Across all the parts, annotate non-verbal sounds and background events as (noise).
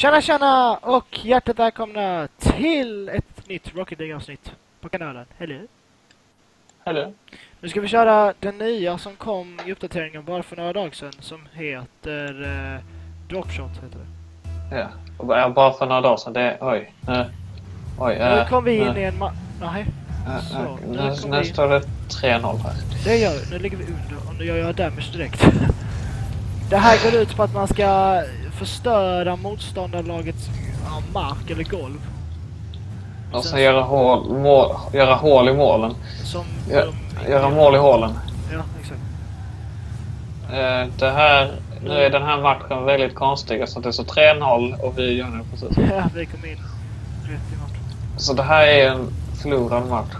Tjena tjena och hjärtligt välkomna till ett nytt Rocket League-avsnitt på kanalen. Hello. Hello. Nu ska vi köra den nya som kom i uppdateringen bara för några dagar sedan som heter eh, Dropshot heter det. Ja, och bara- för några dagar sedan. Det är, oj. Nu, oj. nu äh, kom vi in nu, i en ma... Nej, äh, så, äh, nu nu, nu står det 3-0 här. det gör vi. Nu ligger vi under och nu gör jag damage direkt. (laughs) det här går ut på att man ska förstöra motståndarlagets ja, mark eller golv. Och sen göra hål, mål, göra hål i målen. Som de- göra mål i hålen. Ja, exakt. Eh, det här, nu är den här matchen väldigt konstig. Så det är så 3-0 och vi gör nu precis. (laughs) Ja, vi kom in rätt i matchen. Så det här är en förlorad match.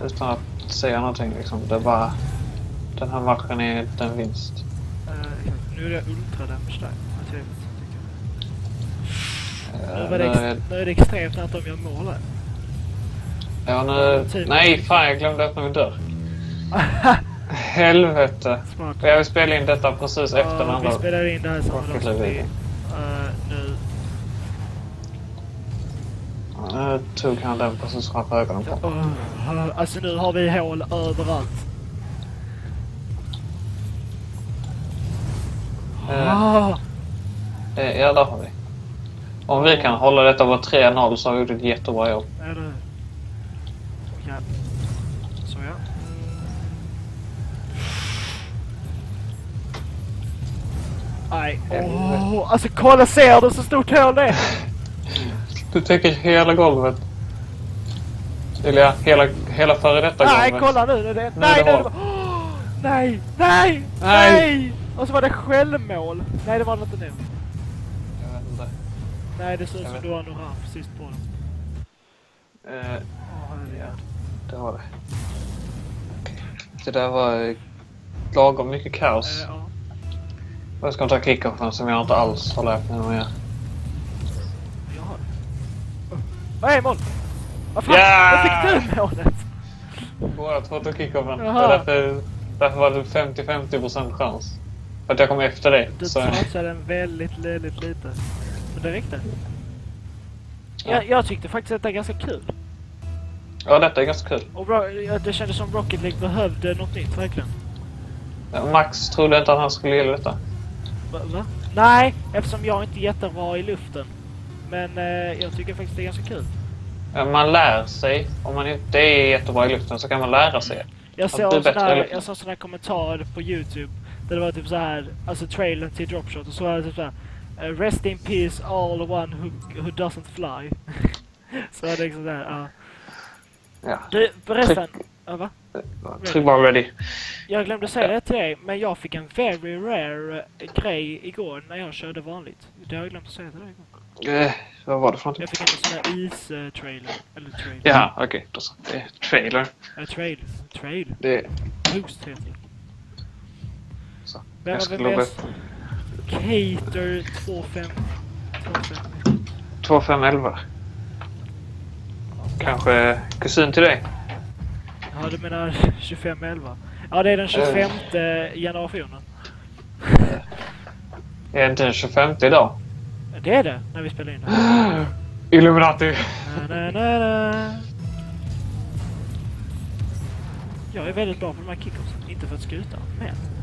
Ja. Utan att säga någonting liksom. Det är bara... Den här matchen är en vinst. Nu är det ultra damage där. Trevligt, tycker jag. Nu, det ex- nu är det extremt att de gör mål här. Ja, nu... Typ. Nej, fan jag glömde öppna min dörr. (laughs) Helvete. Smart. Jag vill spela in detta precis efter den Ja, vi andra. spelar in det här samma dag vi... Eh, nu. Nu tog han den precis framför ögonen på mig. Uh, alltså nu har vi hål överallt. Ah, Ja, där har vi. Om vi kan hålla detta på 3-0 så har vi gjort ett jättebra jobb. är det... Ja. Så ja. Nej. Åh, alltså kolla ser du så stort hål det är? Du täcker hela golvet. Eller ja, hela, hela före detta Nej, golvet. kolla nu! det, är nej, det nej, hål. det var, Åh, nej, nej, Nej. nej! Och så var det självmål. Nej, det var det inte nu. Jag vet inte. Nej, det ser ut som du har nog haft sist på den. Eh, herregud. det var det. Det där var eh, lagom mycket kaos. Eh, ja. Jag ska ta kickoffen som jag inte alls har lärt mig något mer. Jaha. Nej, mål! Vad fan? Ja! Vad fick du målet? Båda två tog kickoffen. Därför, därför var det 50-50% chans. För att jag kom efter dig. Du Så, den väldigt, väldigt lite. Men det räckte. Ja. Jag, jag tyckte faktiskt att det är ganska kul. ja, detta är ganska kul. Och ja, det kändes som Rocket League behövde något nytt, verkligen. Ja, Max trodde inte att han skulle gilla detta. Va? va? Nej, eftersom jag inte är jättebra i luften. Men eh, jag tycker faktiskt det är ganska kul. Ja, Man lär sig. Om man inte är jättebra i luften så kan man lära sig. Jag Att såg sådana jag såg såna kommentarer på Youtube där det var typ så här, alltså trailern till Dropshot och så var det typ så här. eh, Rest in peace all one who, who doesn't fly. (laughs) så är det liksom där, ja. Ja. Du, förresten. Ja, va? Tryck bara ready. Jag glömde säga det till dig, men jag fick en very rare eh, grej igår när jag körde vanligt. Det har jag glömt att säga till dig igår. Eh, vad var det för någonting? Jag fick en sån här is-trailer. Eller trailer. Ja, okej. då så. Är trailer. Eller trailer. Trailer. Det. Boost heter det. Så. Vem Jag vem är. Cater 25... 25. 2511. Kanske kusin till dig? Ja, du menar 2511. Ja, det är den 25 generationen. Är det inte den 25 idag? Det är det, när vi spelar in det. (gasps) Illuminati! Na, na, na, na. Jag är väldigt bra på de här kickoffsen. Inte för att skryta, men...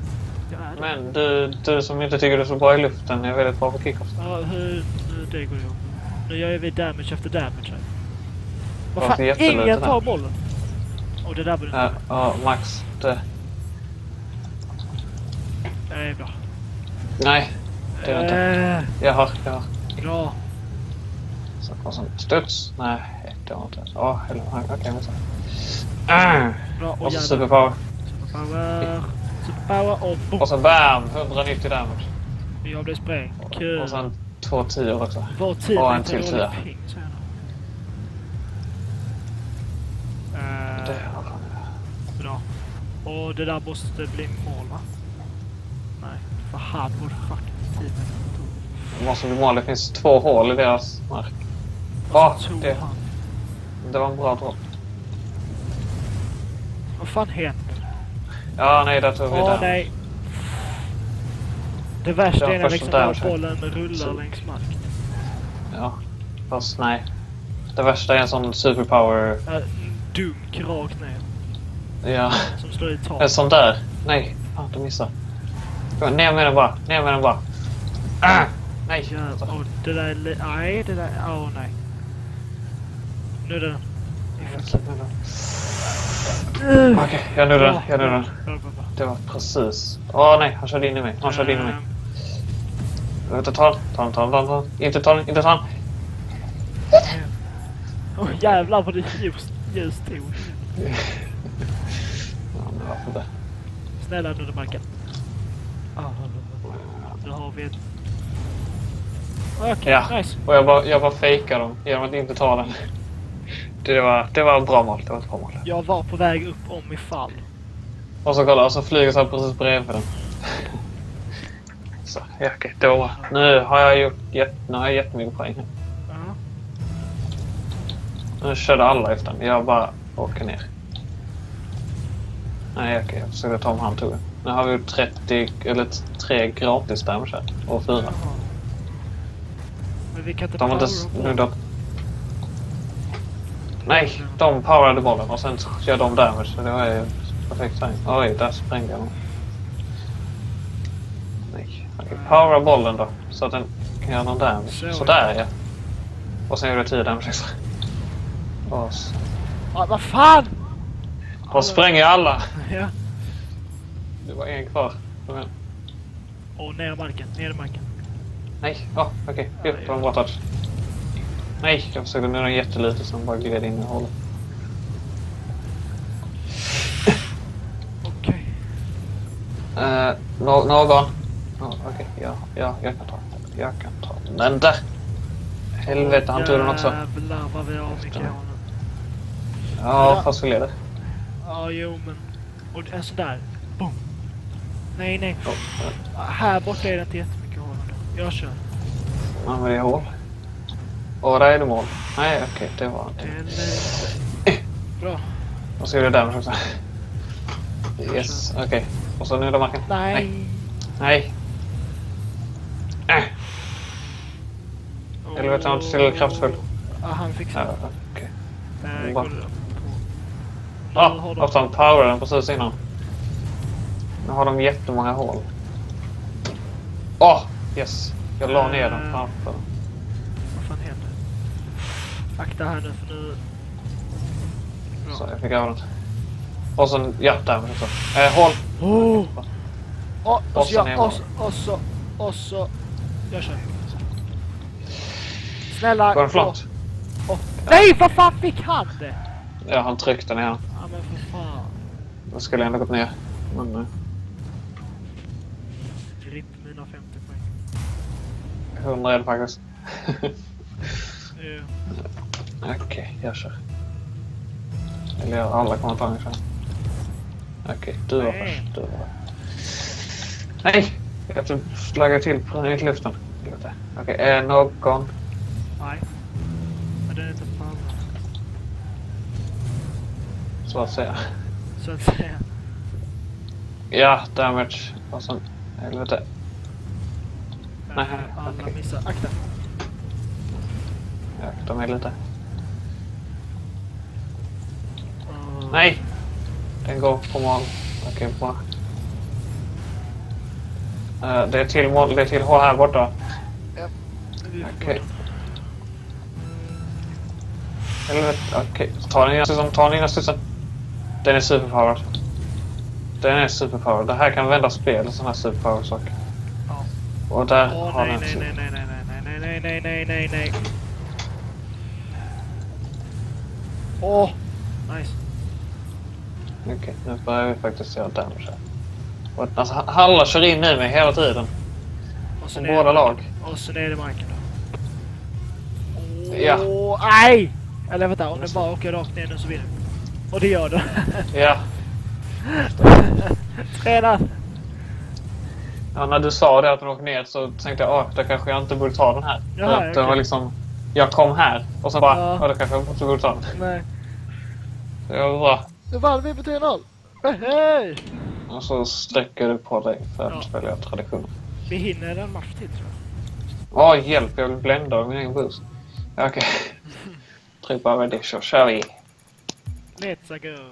Det. Men du, du som inte tycker du är så bra i luften är väldigt bra på kickoff. Ja, hur, det går ihop. Nu gör vi damage efter damage här. Vad Varför fan, jättelite ingen tar bollen! Och det där borde Ja, ja, Max. Det... Det är bra. Nej, det är det inte. Eh, Jag har, jag har. bra. Så, och sen studs. Nej, det var inte. Åh, eller okej, okay, vänta. Ah, Bra. Och och så superpower. Superpower. Superpower och boom. Och så bam! 190 damage. Jag blev sprängd. Kul. Och sen två tior också. Vår tid och en till tia. ping. Eh. Bra. Och det där måste bli mål va? Nej, för borde fucking tid Det måste bli mål. Det finns två hål i deras mark. Ja, det, det var en bra dropp. Vad fan händer? Ja, nej, där tog vi Åh den. nej. Det värsta Ja, är när liksom damage. bollen rullar Så. längs marken. Ja. Fast nej. Det värsta är en sån superpower... Äh, dunk rakt ner. Ja. Som slår i En tak. sån där. Nej. Fan, du missade. Ner med den bara. Ner med den bara. Ah! Nej. Ja, åh, det där är li- Nej, det där... Åh, nej. Nu är det den. Okej, jag den. Jag nu den. Det var precis. Åh nej, han körde in i mig. Han körde in i mig. Inte, ta den. Ta den, ta den, ta den. Inte ta den, inte ta den. Åh jävlar vad det ljus, ljus tog. Ja? Snälla nu marken. Ah, nu har vi ett... Okej, Ja. nice. Och jag bara, jag bara fejkar dem genom att inte ta den. Det var, det var ett bra mål. Det var ett bra mål. Jag var på väg upp om ifall. Och så kolla, och så flyger här precis bredvid den. Så, ja, okej. Bra. Nu har jag gjort jätt, nu har jag jättemycket poäng. här. Ja. Nu körde alla efter den. Jag bara åker ner. Nej, okej. Jag försökte ta om han tog den. Nu har vi 30, eller 3 gratis damage här. Och 4. Jaha. Men vi kan inte De har inte då... Nej, de powerade bollen och sen gör de damage. Så det var ju perfekt time. Oj, där sprängde jag dem. Nej. Okej, powera bollen då. Så att den kan göra någon damage. Så. Sådär ja. Och sen gör det 10 damage extra. Och, s- Ah, vad fan! och spränger alla. Ja. Det var en kvar. Kom igen. Och ner i marken, ner i marken. Nej, oh, okej. Jo, det var en bra touch. Nej, jag försökte med den jättelite som bara gled in i hålet. Okej. Uh, no, någon? Oh, Okej, ja, ja, jag kan ta den. Jag kan ta den. Den där! Helvete, han tog den också. Jävlar vad vi har mycket nu. Ja, Ja. fast vi leder. Ja, jo men... Och en sån där. Boom. Nej, nej. Oh, Här borta är det inte jättemycket hål. Jag kör. ja, men det är hål. Och där är det mål. Nej, okej, det var inte. Eller... Bra. Och så gjorde jag damage också. Yes, okej. Och så nu är det marken. Nej. Nej. Äh. Helvete, han var inte kraftfull. Ja, han Ja, det. okej. Va? går. Ja, att han powerade den precis innan. Nu har de jättemånga hål. Åh! yes! Jag la ner den Eh. framför. Akta här nu för nu... Så jag fick över den. Och sen, ja, där men också. Eh, hål! Oh! Och, och, så, jag, är och, så, och så... Och så... Jag kör. Snälla. Går den flat? Och, nej, vad fan fick han det? Ja, han tryckte ner. Ja men för fan. Det skulle ändå gått ner. Men eh, Ripp mina 50 poäng. 100 är det faktiskt. Ja. (laughs) Okej, jag kör. Eller jag alla kommer ta ungefär. Okej, du var Nej. först. Du var Nej! Jag flaggade till på den i luften. Okej, eh, någon... Nej. Men den är inte fan. Så att säga. Så att säga. Ja, damage. Och sen... Helvete. Nej, Alla missar. Akta. Jag aktar mig lite. Mm. Nej! Den går på mål. Okej, bra. Eh, det är till mål. Det är till hål här borta. Får Okej. Helvete. Okej, ta den innan studsen. Ta den innan studsen. Den är superpowered. Den är superpowered. Det här kan vända spel, en sån här superpowered sak. Ja. Och där Åh har nej, den... nej, nej, nej, nej, nej, nej, nej, nej, nej, nej, nej. Åh! Nice. Okej, nu börjar vi faktiskt göra damage här. Och, alltså, ha- alla kör in i mig hela tiden. Och så båda lag. Och så ner i marken då. Ja. nej! Eller vänta, om den bara åker rakt ner nu så vinner Och det gör den. Ja. (laughs) Tränad! ja, när du sa det att den åkte ner så tänkte jag att då kanske jag inte borde ta den här. Jaha, För att det var liksom... Jag kom här och så bara, Ja. ja. då kanske jag inte borde ta den. Nej. Så jag var bra. Nu vann vi med 3-0! Hej! Och så sträcker du på dig för att Ja. följa traditionen. Vi hinner en match till tror jag. Åh, hjälp. Jag blir bländad av min egen boost. Okej. Tryck bara ready så kör vi. Let's go.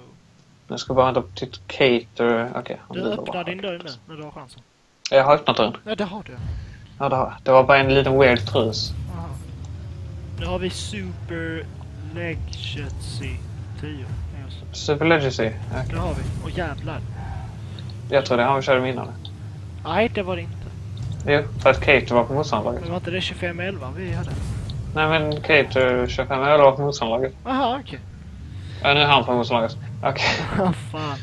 Nu ska vi bara hämta upp till Cater. Okej. han Du öppnar din dörr nu när du har chansen. Jag har öppnat dörren. Ja, det har du. Ja, det har jag. Det var bara en liten weird trus. Aha. Nu har vi Super Legacy 10 med oss. Super Legacy. Okej. Det har vi. Och jävlar. Jag tror det vi kört innan. Nej, det var det inte. Jo, för att Cater var på motståndarlaget. Men var inte det 25-11 vi hade? Nej, men Cater 25 eller var på motståndarlaget. Aha, okej. Ja, nu är han på motståndarlaget. Okej. (laughs) Vad fan.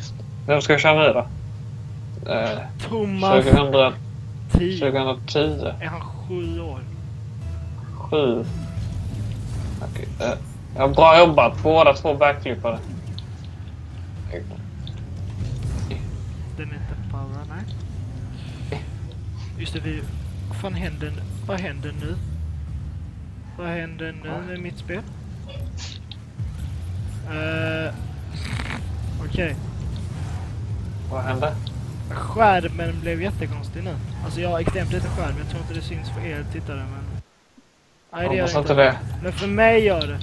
Vem ska vi köra nu då? Eh, Thomas 2000, 10. 2010? Är han sju år? 7? Okej. eh, bra jobbat. Båda två backflippade. Den är inte power, nej. Just det, vi... Vad fan händer, vad händer nu? Vad händer nu med mitt spel? Uh, Okej. Vad hände? Skärmen blev jättekonstig nu. Alltså jag har extremt liten skärm. Jag tror inte det syns för er tittare men... Nej det gör inte det. Men för mig gör det.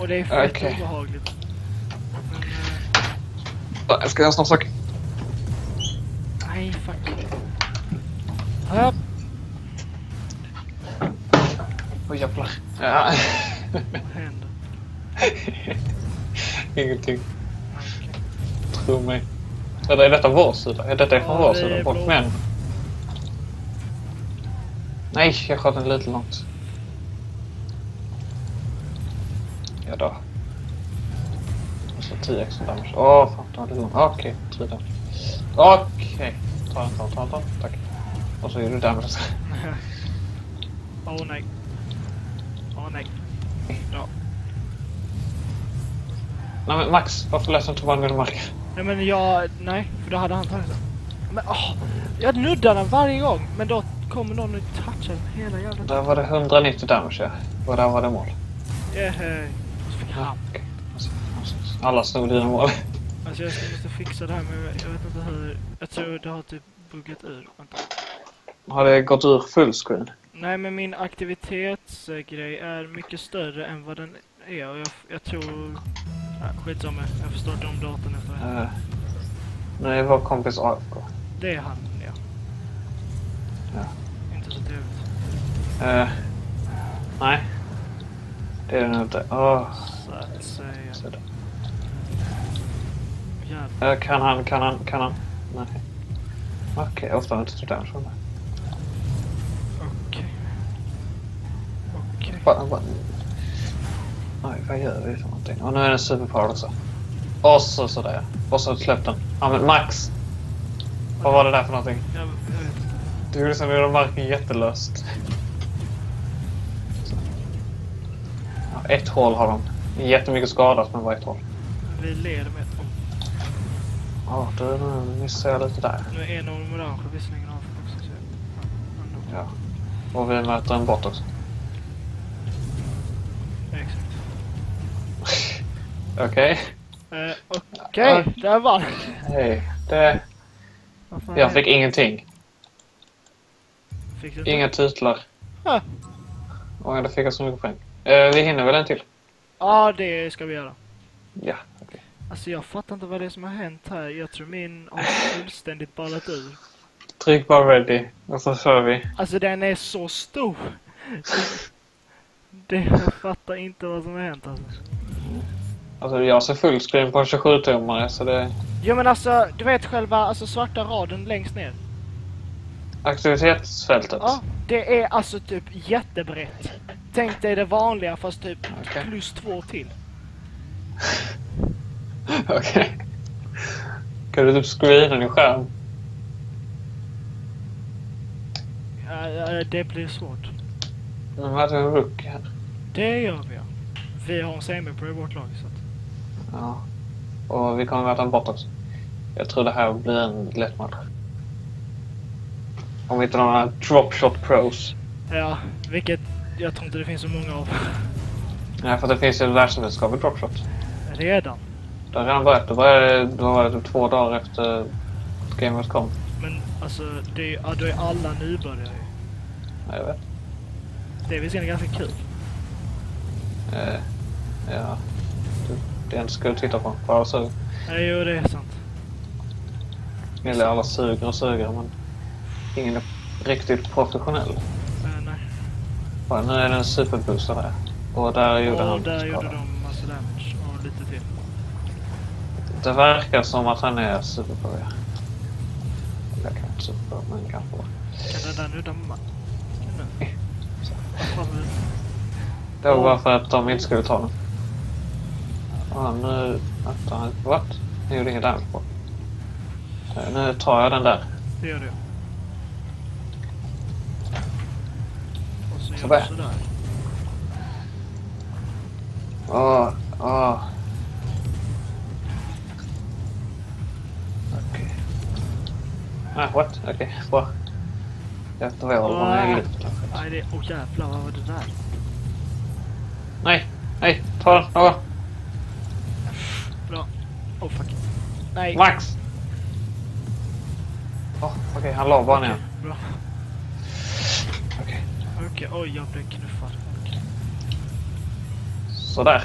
Och det är fett Okej. obehagligt. Men, eh, Ja, Jag ska göra en snabb sak. nej fuck. Ja, Oj jävlar. Ja. vad händer? Ingenting. Okej. Tro mig. Eller är detta vår sida? Är detta från Ja, vår det sida? är Bort blå. med den. Nej, jag sköt den lite långt. Ja då. Och så 10 extra damage. Åh, fan. Det var lite långt. Okej, 10 damage. Okej. Ta den, ta den, ta den, ta den. Tack. Och så gör du damage. Åh nej. Åh nej. Ja. Nej men Max, varför läser inte bara min mark? Nej men jag... Nej, för då hade han tagit den. Men åh! Jag nuddar den varje gång, men då kommer någon och touchar den hela jävla Där var det 190 damage ja. Och där var det mål. Yeah. Han. Okej. Alla snor dina mål. Alltså jag måste fixa det här men jag vet inte hur... Jag tror det har typ buggat ur. Vänta. Har det gått ur fullscreen? Nej men min aktivitetsgrej är mycket större än vad den är och jag, jag tror... Skitsamma, jag får starta om datorn efter det. Uh, är vår kompis AFK. Det är han, ja. Ja. Inte så trevligt. Uh, nej. Det är det nog inte. Åh, Så att säga. så Eh, kan han, kan han, kan han? Nej. Okej, ofta har inte från det. Okej. Okej. Bara, bara. Nej, vad gör vi för någonting? Och nu är den superpowered också. Och så sådär. Och så släpp den. Ja men Max! Vad var det där för någonting? Jag, jag vet inte. Du gjorde som gjorde marken jättelöst. Ja, ett hål har de. Jättemycket skadat men bara ett hål. Vi leder med... Ja, då nu missade jag lite där. nu är en av de orangea visserligen av också. Så ja, ändå. Och vi möter en bot också. Exakt. (laughs) Okej. Eh, Okej, där var. Hej. Det... Jag fick ingenting. Fick? Inga titlar. Ah. Och jag fick jag så mycket poäng. Eh, vi hinner väl en till? Ja, det ska vi göra. Ja. Alltså jag fattar inte vad det är som har hänt här. Jag tror min har fullständigt ballat ur. Tryck bara ready och så kör vi. Alltså den är så stor. Det, jag fattar inte vad som har hänt alltså. Alltså jag ser fullscreen på en 27-tummare så det... Jo men alltså, du vet själva alltså, svarta raden längst ner. Aktivitetsfältet. Ja, det är alltså typ jättebrett. Tänk dig det vanliga fast typ Okej. plus två till. (laughs) Okej. Kan du typ screena din skärm? Ja, det blir svårt. Nu hade vi en rookie här. Det gör vi ja. Vi har en semipro i vårt lag så att... Ja. Och vi kommer möta en bot också. Jag tror det här blir en lätt match. Om vi inte har några dropshot pros. Ja, vilket jag tror inte det finns så många av. Nej, för det finns ju världsmästerskap i dropshot. Redan. Det har redan börjat. Det började, det var typ två dagar efter gamet kom. Men alltså, det är, då är alla nybörjare ju. Ja, jag vet. Det är visserligen ganska kul. Eh, ja. Det är inte du titta på. Bara sug. Ja, jo, det är sant. Eller alla suger och suger men ingen är riktigt professionell. Eh, nej. Bara, nu är det en superbooster där. Och där gjorde Och han där skada. gjorde de Det verkar som att han är superpro. ja. Eller kanske inte superpro, men kanske. Kan den där nu du? Är det? Var bara för att de inte skulle ta den. Ja, nu... Vänta, han- what? Den gjorde ingen damage på. Eh, Nu tar jag den där. Det gör det. Och så gör du sådär. Åh, åh. Ah, what? Okej, bra. Jag håller på med i luften. Nej, det... Åh jävlar, vad var det där? Nej, nej, ta den. Åh, Bra. Oh fuck. Nej. Max! Åh, Okej, han la bara ner. Bra. Okej, Okej, oj jag blev knuffad. Okej. sådär.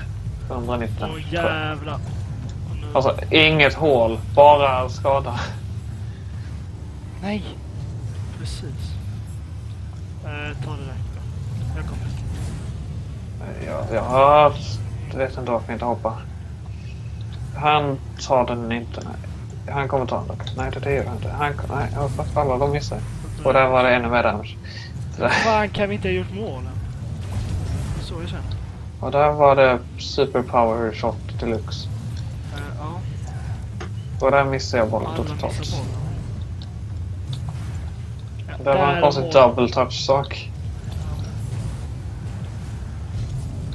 190. Åh jävlar. Och nu... Alltså, inget hål, bara skada. Nej! Precis. Eh, ta det där. Jag kommer. Ja, jag vet inte varför jag inte hoppar. Han tar den inte. Nej. Han kommer ta den dock. Nej, det gör han inte. Han, nej, ja, fast alla de missar. Och där var det ännu. Så där. Fan kan vi inte ha gjort målen? Så jag känner. Och där var det super power shot deluxe. Eh, ja. Och där missade jag bollen Alla totalt. Ja, Det var en konstig double touch sak.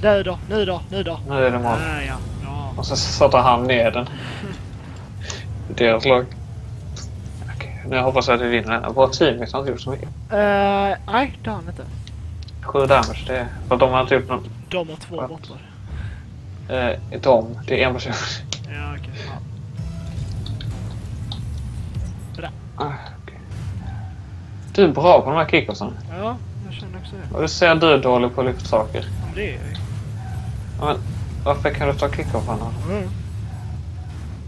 Nu då, nu då, nu då. Nu är det mål. Där ja. Bra. Och så satte han ner den. (laughs) Deras lag. Okej, nu hoppas jag att vi vinner. Vår teammate har inte gjort så mycket. Eh, nej, det har han inte. Sju damage, det är... För de har inte gjort någon... De har två Skönt. bottnar. Eh, de, det är en person. Ja, okej. Ja. (laughs) Ah, okej. Du är bra på de här kickersen. ja, jag känner också det. Och du ser du är dålig på att lyfta saker. Det är jag ju. Ja, Men, varför kan du ta kickoffen då? Mm.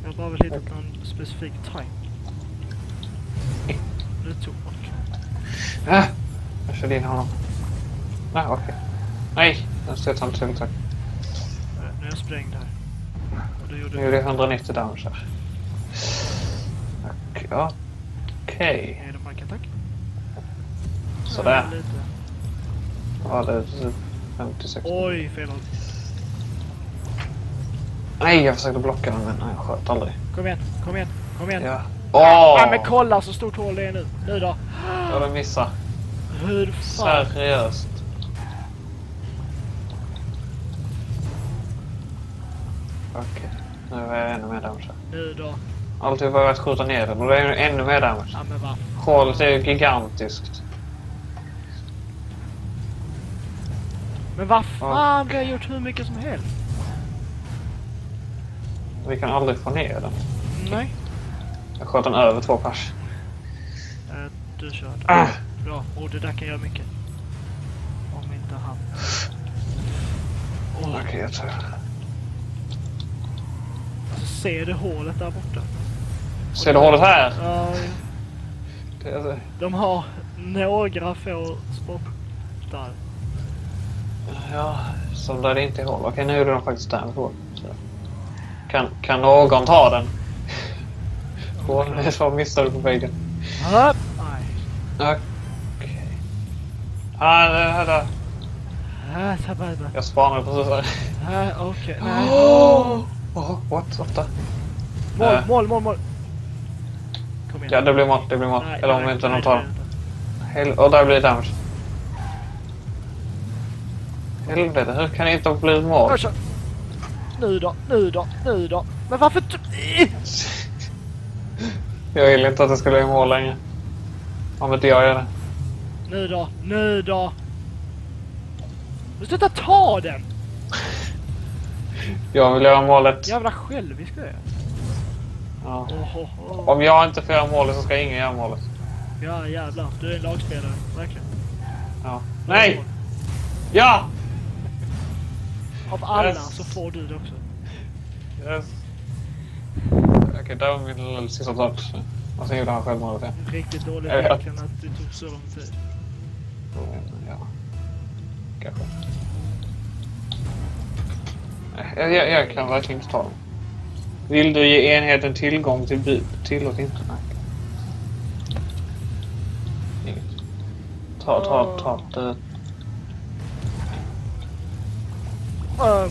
Jag har bara väl hittat någon specifik time. Det tog bort. Ah, jag körde in honom. Nej, okej. Nej, jag ska ta en till tack. Eh, Nu är jag sprängd här. Och det gjorde Nu gjorde jag 190 damage här. Och, Okej, Är det markattack? Sådär. Ja. Ja, det är 56. Oj, fel. Nej, jag försökte blocka den, men nej, jag sköt aldrig. Kom igen, kom igen, kom igen. Ja. Ja, Åh! men kolla så stort hål det är nu. Nu då. Jag hade missat. Hur fan? Seriöst. Okej, nu är jag ännu mer damage. Nu då. Alltid börjat skjuta ner den och det är ju ännu mer damage. Ja, men va. Hålet är ju gigantiskt. Men vad fan, vi har gjort hur mycket som helst. Vi kan aldrig få ner den. Nej. Jag sköt den över två pers. Eh, du kör. Ah. Bra. Och det där kan göra mycket. Om inte han. Åh, Okej, jag tror... alltså, ser du hålet där borta? Ser du hålet här? Ja, de har några få spottar. Ja, som där det inte är hål. Okej, nu gjorde de faktiskt damage på. Så. Kan, kan någon ta den? (laughs) Det är missade på väggen. Nej. Okej. Ah, det här där. Jag spanade precis där. Ah, Okej, (gasps) nej. Oh, oh, what? Åtta? Mål, Eh. mål, mål, mål. Kom igen. Ja, det blir mål. Det blir mål. Nej, Eller om nej, inte nej, någon tar den. och där blir det damage. Helvete, hur kan det inte ha blivit mål? Kör. Nu då, nu då, nu då. Men varför... Jag vill inte att det ska bli mål längre. Om inte jag gör det. Nu då, nu då. Men Sluta ta den! Jag vill göra målet. Jävla självisk du är. Ja. Oh, oh, oh. Om jag inte får göra målet så ska ingen göra målet. Ja jävlar, du är en lagspelare. Verkligen. Ja. Nej! Ja! Av alla Yes. så får du det också. Yes. Okej, där var lilla sista touch. Och sen gjorde han självmålet igen. Riktigt dåligt Jag verkligen att det tog så lång tid. Ja. Kanske. Jag, jag, jag kan verkligen inte ta dem. Vill du ge enheten tillgång till bud? Tillåt inte. Nej. Inget. Ta, ta, ta. ta. Öh.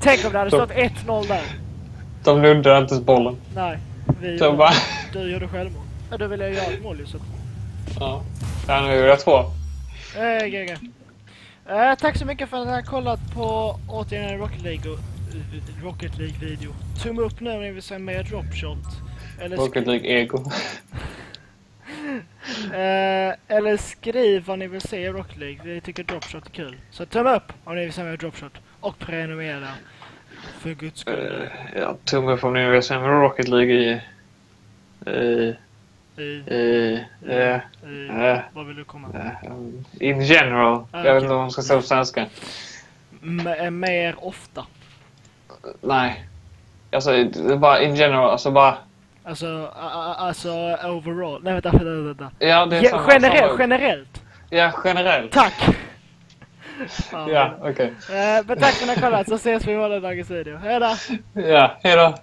Tänk om det hade stått 1-0 där. De nuddar inte ens bollen. Nej, vi De bara... du gjorde självmål. Ja, då vill jag göra ett mål ju så. att- Ja. Ja, nu gjorde jag två. Eh, GG. Eh, tack så mycket för att ni har kollat på återigen en Rocket League, och, Rocket League video. Tumme upp nu om ni vill se mer dropshot. Eller, Rocket League Ego. eh, eller skriv vad ni vill se i Rocket League. Vi tycker dropshot är kul. Så tumme upp om ni vill se mer dropshot. Och prenumerera. För guds skull. Eh, Ja, tumme upp om ni vill se med Rocket League i... I... I, I... eh, i, vad vill du komma? um, in general. Ah, Jag vet okej. inte om man ska säga på svenska. M- mer ofta. Nej. Alltså, bara in general. Alltså bara... Alltså, alltså overall. Nej vänta, vänta, vänta. Ja, det är Ja, samma, generellt, samma. generellt. Ja, generellt. Tack! (laughs) Ja, okej. Eh, men tack för att ni har kollat så ses vi i morgondagens video. Hejdå! Ja, hejdå.